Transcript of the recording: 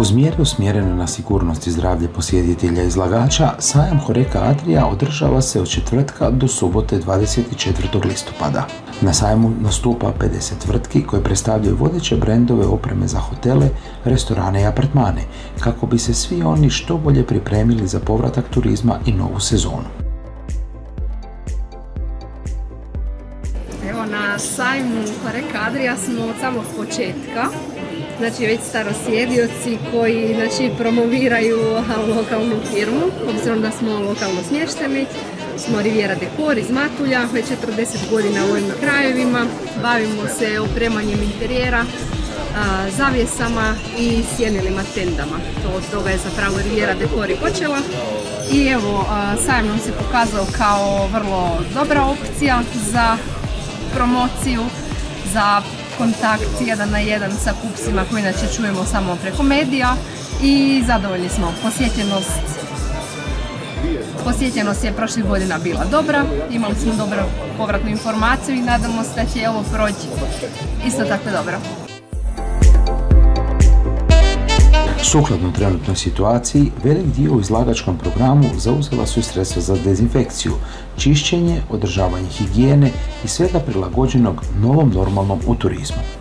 Uz mjere usmjerene na sigurnost i zdravlje posjetitelja izlagača, sajam Horeka Adria održava se od četvrtka do subote 24. listopada. Na sajmu nastupa 50 tvrtki koje predstavljaju vodeće brendove opreme za hotele, restorane i apartmane, kako bi se svi oni što bolje pripremili za povratak turizma i novu sezonu. Evo na sajmu Horeka Adria smo od samog početka znači već starosjedioci koji znači, promoviraju lokalnu firmu, obzirom da smo lokalno smješteni. Smo Riviera Dekor iz Matulja, već 40 godina u ovim krajevima. Bavimo se opremanjem interijera, zavjesama i sjenilima tendama. To od toga je zapravo Riviera Dekor i počela. I evo, sajam nam se pokazao kao vrlo dobra opcija za promociju, za kontakt jedan na jedan sa kupcima koji inače čujemo samo preko medija i zadovoljni smo. Posjećenost Posjećenost je prošlih godina bila dobra, imali smo dobru povratnu informaciju i nadamo se da će ovo proći isto tako dobro. Sukladno trenutnoj situaciji, velik dio u izlagačkom programu zauzela su sredstva za dezinfekciju, čišćenje, održavanje higijene i svega prilagođenog novom normalnom u turizmu.